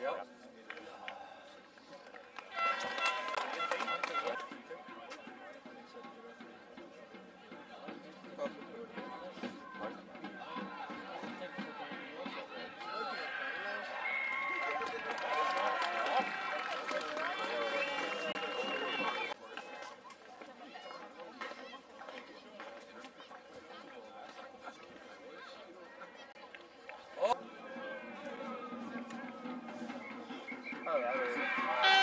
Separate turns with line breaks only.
Yep. ಯಾರು